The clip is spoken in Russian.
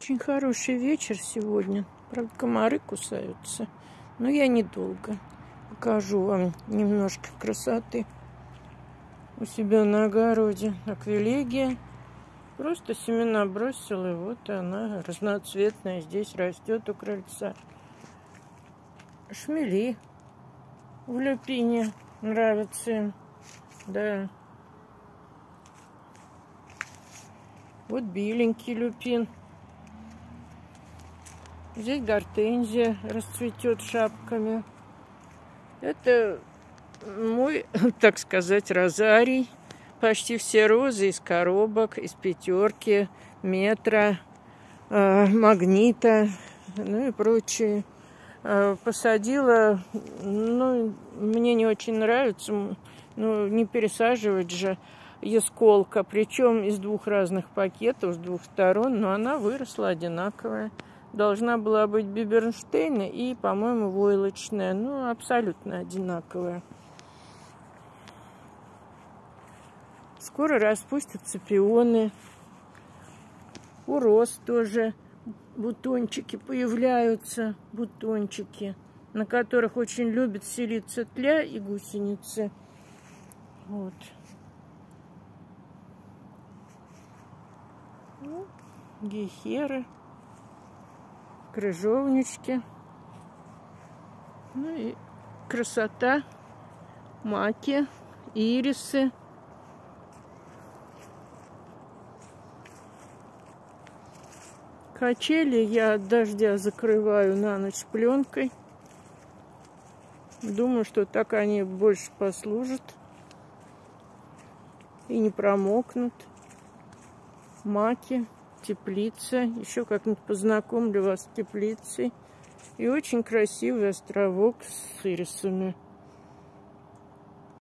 Очень хороший вечер сегодня. Правда, комары кусаются. Но я недолго. Покажу вам немножко красоты у себя на огороде. Аквилегия. Просто семена бросила, и вот она разноцветная здесь растет у крыльца. Шмели в люпине нравятся им. Да. Вот беленький люпин. Здесь гортензия расцветет шапками. Это мой, так сказать, розарий. Почти все розы из коробок, из пятерки, метра, э, магнита, ну и прочее. Э, посадила, ну, мне не очень нравится, ну, не пересаживать же ясколка, причем из двух разных пакетов, с двух сторон, но она выросла одинаковая. Должна была быть Бибернштейна и, по-моему, войлочная, ну, абсолютно одинаковая. Скоро распустятся пионы. У роз тоже бутончики появляются, бутончики, на которых очень любят селиться тля и гусеницы. Вот. Ну, гехеры, крыжовнички. Ну и красота, маки, ирисы. Качели я от дождя закрываю на ночь пленкой. Думаю, что так они больше послужат и не промокнут. Маки, теплица. Еще как-нибудь познакомлю вас с теплицей. И очень красивый островок с ирисами.